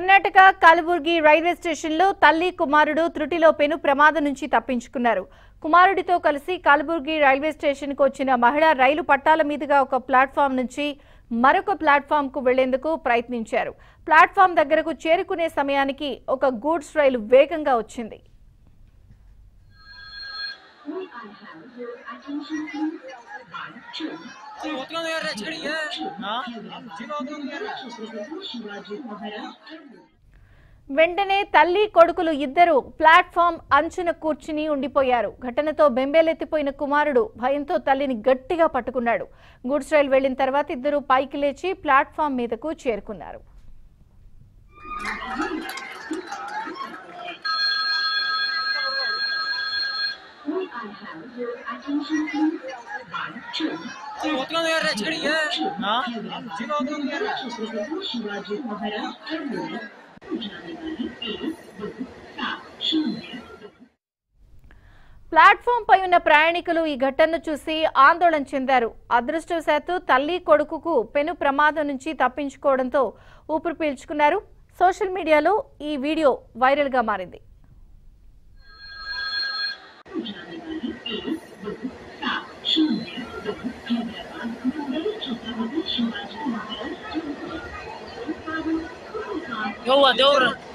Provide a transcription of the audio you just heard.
Karnataka Kalaburagi railway స్టేషన్లో తల్లి కుమారుడు త్రుటిలో పెను ప్రమాదం నుంచి తప్పించుకున్నారు. కుమారుడితో కలిసి కలబుర్గి రైల్వే స్టేషన్కు వచ్చిన మహిళ రైలు పట్టాల మీదుగా ఒక ప్లాట్ఫామ్ నుంచి మరొక ప్లాట్ఫామ్కు వెళ్ళేందుకు ప్రయత్నించారు. ప్లాట్ఫామ్ దగ్గరకు చేరుకునే సమయానికి ఒక గూడ్స్ రైలు వేగంగా వచ్చింది. వెంటనే తల్లి కొడుకులు ఇద్దరు ప్లాట్ఫామ్ అంచున కూర్చుని ఉండిపోయారు. ఘటనతో బెంబేలెత్తిపోయిన కుమారుడు భయంతో తల్లిని గట్టిగా పట్టుకున్నాడు. గూడ్స్ రైల్ వెళ్ళిన తర్వాత ఇద్దరు పైకి లేచి ప్లాట్ఫామ్ మీదకు చేరుకున్నారు. One, two, होतगा यार छड़ी है हां जिन होतगा यार ప్లాట్ఫామ్ పై ఉన్న ప్రయాణికులు ఈ ఘటనను చూసి ఆందోళన చెందారు అదృష్టవశాత్తు తల్లి కొడుకుకు పెను ప్రమాదం నుంచి తప్పించుకోవడంతో ఊపిరి పీల్చుకున్నారు సోషల్ మీడియాలో ఈ వీడియో వైరల్ గా మారింది Eu doura